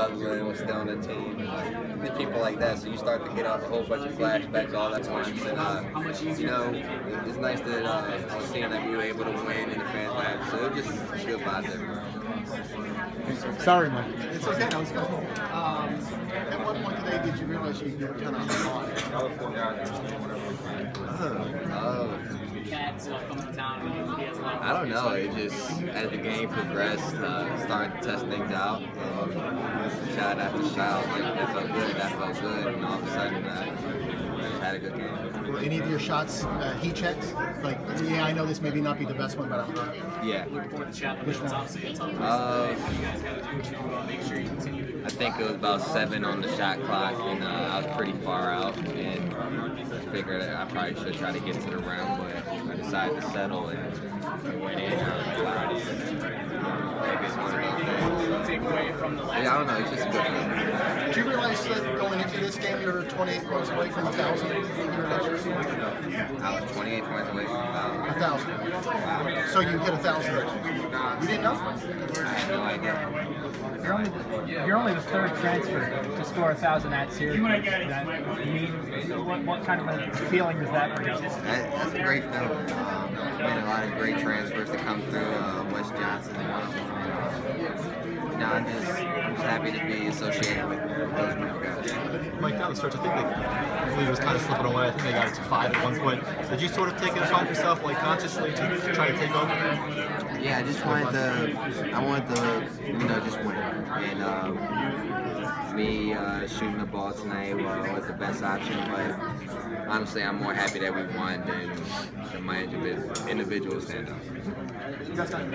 Southerland was still on the team. Like, there's people like that, so you start to get a whole bunch of flashbacks all at once. And, uh, you know, it's nice that uh, I was seeing that we were able to win and the fans were happy. So it was just good vibes everywhere. Sorry, Mike. It's okay. I was going. Um, at what point today did you realize you were kind of on? Oh. I don't know. It just as the game progressed, uh, started to test things out. Um, shot after shot, like that felt good, that felt good, and all of a sudden, uh, had a good game. Were any of your shots uh, heat checks? Like, yeah, I know this maybe not be the best one, but I'm Yeah. Which one? Uh, I think it was about seven on the shot clock, and uh, I was pretty far out, and I figured I probably should try to get to the rim, but I decided to settle and it went in. Uh, maybe it's one of those things. Yeah, I don't know. It's just a good feeling. Did you realize that going into this game you're 28 points away from a thousand? I was 28 points away from A about. thousand. So you hit a thousand. You didn't know? I had no idea. You're only, you're only the third transfer to score a thousand at Syracuse. That, you mean, what, what kind of a feeling does that produce? That, that's a great feeling. Um, been a lot of great transfers to come through. Uh, Wes Johnson, one of them. And, uh, no, I'm just, I'm just happy to be associated with those of guys. Mike, down the stretch, I think they, the lead was kind of slipping away. I think they got it to five at one point. Did you sort of take it upon yourself, like consciously, to, try to take over? Yeah, I just wanted to, I wanted to, you know, just win. And um, me uh, shooting the ball tonight was, was the best option, but honestly, I'm more happy that we won than, than my individual, individual standout.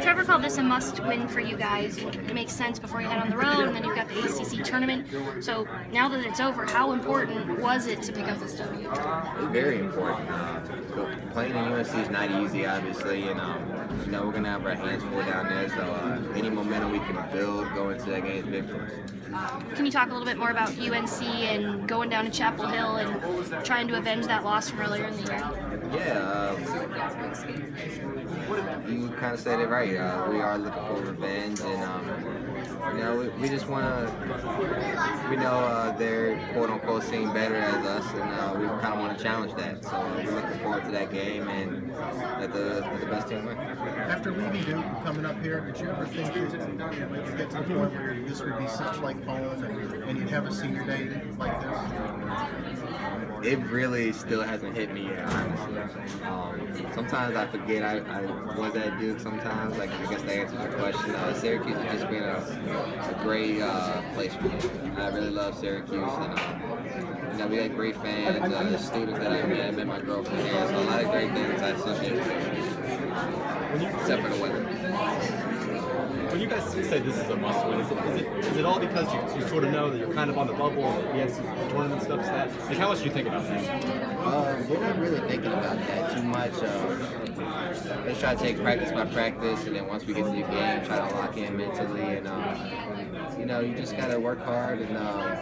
Trevor called this a must-win for you guys. It makes sense before you head on the road, and then you've got the ACC tournament. So now that it's over, how important was it to pick up this W? Very important. Uh, playing in UNC is not easy, obviously, and um, you know we're gonna have our hands full down there. So uh, any momentum we can build going into that game is big for us. Can you talk a little bit more about UNC and going down to Chapel Hill and trying to avenge that loss from earlier in the year? Yeah, um, you kind of said it right. Uh, we are looking for revenge, and um, you know, we, we just want to. We know uh, they're quote unquote seeing better as us, and uh, we kind of want to challenge that. So we're looking forward to that game and let the, let the best team win. After leaving Duke and coming up here, did you ever think that you would get to the point where this would be such like home and, and you'd have a senior day like this? It really still hasn't hit me yet, honestly. Um, sometimes I forget I, I was at Duke. Sometimes, like I guess to answer the question, uh, Syracuse just been a, a great uh, place for me. I really love Syracuse, and um, you know we had great fans, uh, students that I met, met my girlfriend here, so a lot of great things I associate with Syracuse, except for the weather. When you guys say this is a must win, is it, is it, is it all because you, you sort of know that you're kind of on the bubble, the NCAA tournament stuff, is that? Like, how much do you think about that? Uh, we're not really thinking about that too much. Uh, let's try to take practice by practice, and then once we get to the game, try to lock in mentally. And um, you know, you just gotta work hard, and uh,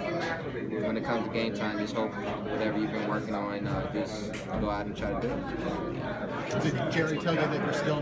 when it comes to game time, just hope whatever you've been working on, uh, just go out and try to do it. Did Jerry tell you that you're still